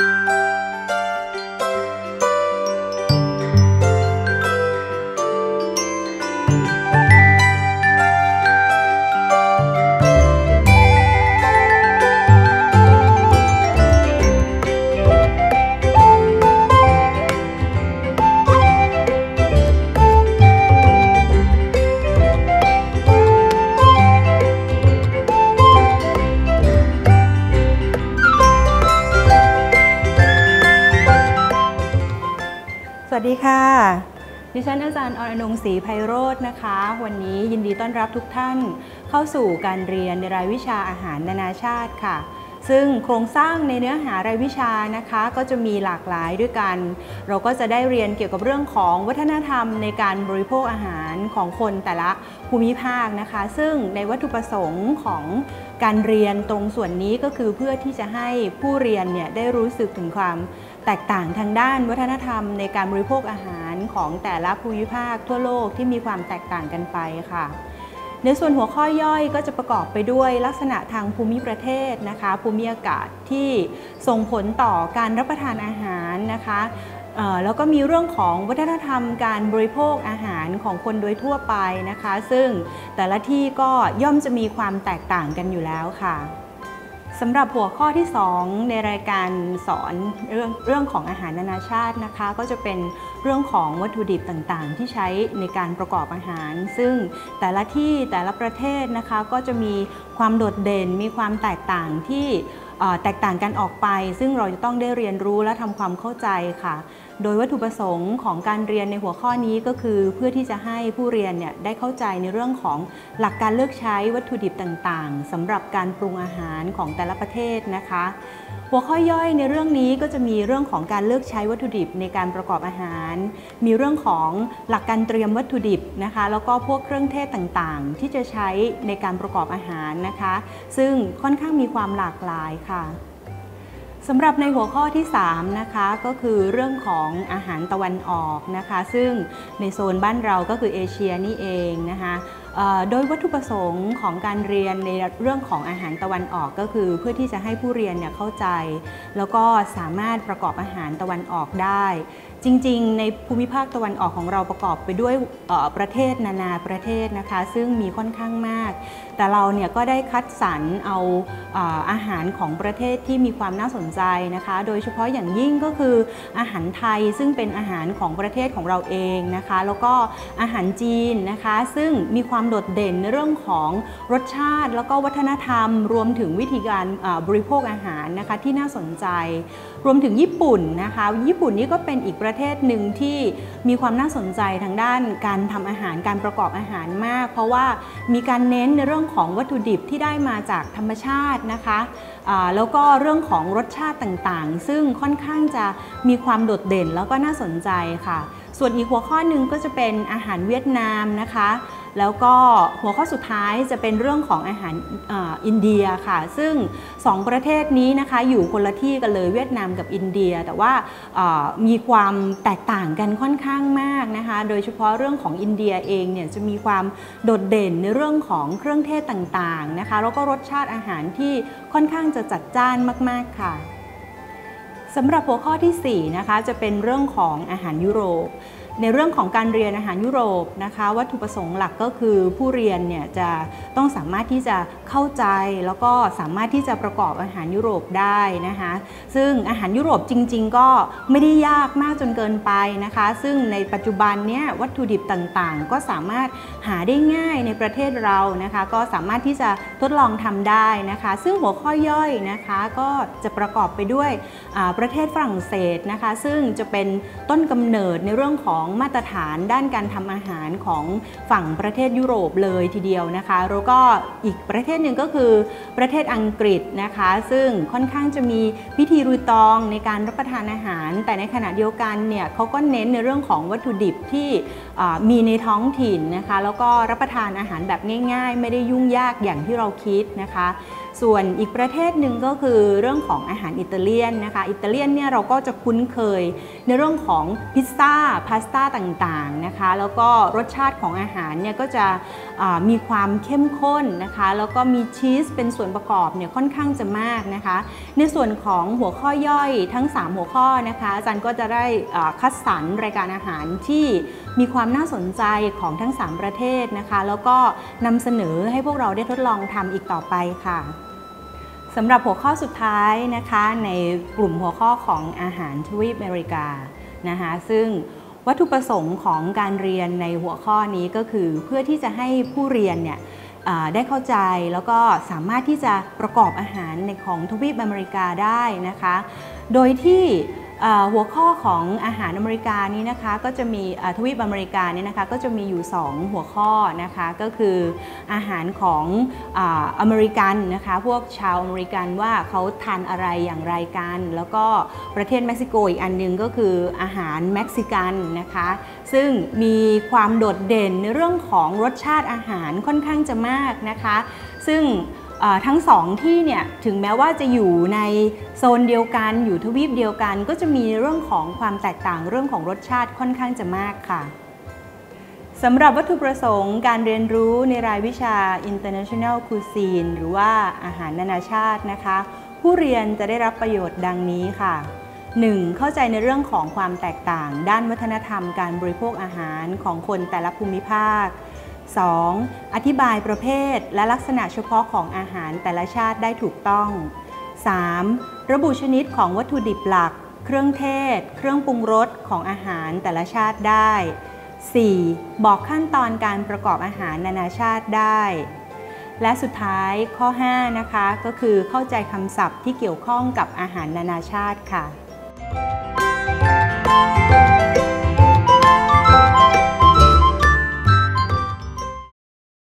ส วัสดีค่ะ ดิฉันอาจารย์อรอนงศรีไพโรธนะคะ วันนี้ยินดีต้อนรับทุกท่านเข้าสู่การเรียนในรายวิชาอาหารนานาชาติค่ะ ซึ่งโครงสร้างในเนื้อหารายวิชานะคะก็จะมีหลากหลายด้วยกัน เราก็จะได้เรียนเกี่ยวกับเรื่องของวัฒนธรรมในการบริโภคอาหารของคนแต่ละภูมิภาคนะคะ ซึ่งในวัตถุประสงค์ของการเรียนตรงส่วนนี้ก็คือเพื่อที่จะให้ผู้เรียนเนี่ยได้รู้สึกถึงความแตกต่างทางด้านวัฒนธรรมในการบริโภคอาหารของแต่ละภูมิภาคทั่วโลกที่มีความแตกต่างกันไปค่ะ ในส่วนหัวข้อย่อยก็จะประกอบไปด้วยลักษณะทางภูมิประเทศนะคะ ภูมิอากาศที่ส่งผลต่อการรับประทานอาหารนะคะแล้วก็มีเรื่องของวัฒนธรรมการบริโภคอาหารของคนโดยทั่วไปนะคะ ซึ่งแต่ละที่ก็ย่อมจะมีความแตกต่างกันอยู่แล้วค่ะ สำหรับหัวข้อที่ 2 ในรายการสอนเรื่องเรื่องของอาหารนานาชาตินะคะ ก็จะเป็นเรื่องของวัตถุดิบต่างๆ ที่ใช้ในการประกอบอาหาร ซึ่งแต่ละที่แต่ละประเทศนะคะก็จะมีความโดดเด่นมีความแตกต่างที่แตกต่างกันออกไป ซึ่งเราจะต้องได้เรียนรู้และทำความเข้าใจค่ะ โดยวัตถุประสงค์ของการเรียนในหัวข้อนี้ก็คือ เพื่อที่จะให้ผู้เรียนเนี่ยได้เข้าใจในเรื่องของหลักการเลือกใช้วัตถุดิบต่างๆสำหรับการปรุงอาหารของแต่ละประเทศนะคะ หัวข้อย่อยในเรื่องนี้ก็จะมีเรื่องของการเลือกใช้วัตถุดิบในการประกอบอาหาร มีเรื่องของหลักการเตรียมวัตถุดิบนะคะ แล้วก็พวกเครื่องเทศต่างๆ ที่จะใช้ในการประกอบอาหารนะคะ ซึ่งค่อนข้างมีความหลากหลายค่ะ สำหรับในหัวข้อที่3นะคะก็คือเรื่องของอาหารตะวันออกนะคะ ซึ่งในโซนบ้านเราก็คือเอเชียนี่เองนะคะโดยวัตถุประสงค์ของการเรียนในเรื่องของอาหารตะวันออกก็คือ เพื่อที่จะให้ผู้เรียนเนี่ยเข้าใจ แล้วก็สามารถประกอบอาหารตะวันออกได้ จริง ๆ ในภูมิภาคตะวันออกของเราประกอบไปด้วยประเทศนานาประเทศนะคะ ซึ่งมีค่อนข้างมาก แต่เราเนี่ยก็ได้คัดสรรเอาอาหารของประเทศที่มีความน่าสนใจนะคะ โดยเฉพาะอย่างยิ่งก็คืออาหารไทยซึ่งเป็นอาหารของประเทศของเราเองนะคะ แล้วก็อาหารจีนนะคะ ซึ่งมีความโดดเด่นในเรื่องของรสชาติ แล้วก็วัฒนธรรม รวมถึงวิธีการบริโภคอาหารนะคะที่น่าสนใจ รวมถึงญี่ปุ่นนะคะ ญี่ปุ่นนี่ก็เป็นอีกประประเทศหนึ่งที่มีความน่าสนใจทางด้านการทำอาหารการประกอบอาหารมาก เพราะว่ามีการเน้นในเรื่องของวัตถุดิบที่ได้มาจากธรรมชาตินะคะแล้วก็เรื่องของรสชาติต่างๆ ซึ่งค่อนข้างจะมีความโดดเด่นแล้วก็น่าสนใจค่ะ ส่วนอีกหัวข้อหนึ่งก็จะเป็นอาหารเวียดนามนะคะ แล้วก็หัวข้อสุดท้ายจะเป็นเรื่องของอาหารอ,อินเดียค่ะ ซึ่ง 2 ประเทศนี้นะคะอยู่คนละที่กันเลยเวียดนามกับอินเดีย แต่ว่ามีความแตกต่างกันค่อนข้างมากนะคะ โดยเฉพาะเรื่องของอินเดียเองเนี่ยจะมีความโดดเด่นในเรื่องของเครื่องเทศต่างๆนะคะ แล้วก็รสชาติอาหารที่ค่อนข้างจะจัดจ้านมากๆค่ะสำหรับหัวข้อที่4นะคะจะเป็นเรื่องของอาหารยุโรปในเรื่องของการเรียนอาหารยุโรปนะคะวัตถุประสงค์หลักก็คือผู้เรียนเนี่ยจะต้องสามารถที่จะเข้าใจแล้วก็สามารถที่จะประกอบอาหารยุโรปได้นะคะซึ่งอาหารยุโรปจริง ๆ ก็ไม่ได้ยากมากจนเกินไปนะคะ ซึ่งในปัจจุบันเนี่ยวัตถุดิบต่างๆ ก็สามารถหาได้ง่ายในประเทศเรานะคะ ก็สามารถที่จะทดลองทำได้นะคะ ซึ่งหัวข้อย่อยนะคะก็จะประกอบไปด้วยประเทศฝรั่งเศสนะคะ ซึ่งจะเป็นต้นกำเนิดในเรื่องของมาตรฐานด้านการทำอาหารของฝั่งประเทศยุโรปเลยทีเดียวนะคะ แล้วก็อีกประเทศหนึ่งก็คือประเทศอังกฤษนะคะ ซึ่งค่อนข้างจะมีพิธีรุยตองในการรับประทานอาหาร แต่ในขณะเดียวกันเนี่ยเขาก็เน้นในเรื่องของวัตถุดิบที่มีในท้องถิ่นนะคะ แล้วก็รับประทานอาหารแบบง่าย ๆ ไม่ได้ยุ่งยากอย่างที่เราคิดนะคะ ส่วนอีกประเทศหนึ่งก็คือเรื่องของอาหารอิตาเลียนนะคะ อิตาเลียนเนี่ยเราก็จะคุ้นเคยในเรื่องของพิซซ่าพาสต้าต่างๆนะคะ แล้วก็รสชาติของอาหารเนี่ยก็จะมีความเข้มข้นนะคะ แล้วก็มีชีสเป็นส่วนประกอบเนี่ยค่อนข้างจะมากนะคะ ในส่วนของหัวข้อย่อยทั้ง 3 หัวข้อนะคะอาจารย์ก็จะได้คัดสรรรายการอาหารที่มีความน่าสนใจของทั้ง 3 ประเทศนะคะ แล้วก็นำเสนอให้พวกเราได้ทดลองทำอีกต่อไปค่ะ สำหรับหัวข้อสุดท้ายนะคะในกลุ่มหัวข้อของอาหารทวีปอเมริกานะคะซึ่งวัตถุประสงค์ของการเรียนในหัวข้อนี้ก็คือเพื่อที่จะให้ผู้เรียนเนี่ยได้เข้าใจแล้วก็สามารถที่จะประกอบอาหารในของทวีปอเมริกาได้นะคะ โดยที่ หัวข้อของอาหารอเมริกานี้นะคะก็จะมีทวีปอเมริกาเนี่ยนะคะก็จะมีอยู่ 2 หัวข้อนะคะก็คืออาหารของอเมริกันนะคะพวกชาวอเมริกันว่าเขาทานอะไรอย่างไรกัน แล้วก็ประเทศเม็กซิโกอีกอันนึงก็คืออาหารเม็กซิกันนะคะซึ่งมีความโดดเด่นในเรื่องของรสชาติอาหารค่อนข้างจะมากนะคะ ซึ่ง ทั้งสองที่เนี่ยถึงแม้ว่าจะอยู่ในโซนเดียวกันอยู่ทวีปเดียวกัน ก็จะมีเรื่องของความแตกต่างเรื่องของรสชาติค่อนข้างจะมากค่ะสำหรับวัตถุประสงค์การเรียนรู้ในรายวิชา International Cuisine หรือว่าอาหารนานาชาตินะคะ ผู้เรียนจะได้รับประโยชน์ดังนี้ค่ะ 1. เข้าใจในเรื่องของความแตกต่าง ด้านวัฒนธรรมการบริโภคอาหารของคนแต่ละภูมิภาค 2. อธิบายประเภทและลักษณะเฉพาะของอาหารแต่ละชาติได้ถูกต้อง 3. ระบุชนิดของวัตถุดิบหลัก เครื่องเทศ เครื่องปรุงรสของอาหารแต่ละชาติได้ 4. บอกขั้นตอนการประกอบอาหารนานาชาติได้ และสุดท้ายข้อ 5 นะคะก็คือเข้าใจคำศัพท์ที่เกี่ยวข้องกับอาหารนานาชาติค่ะ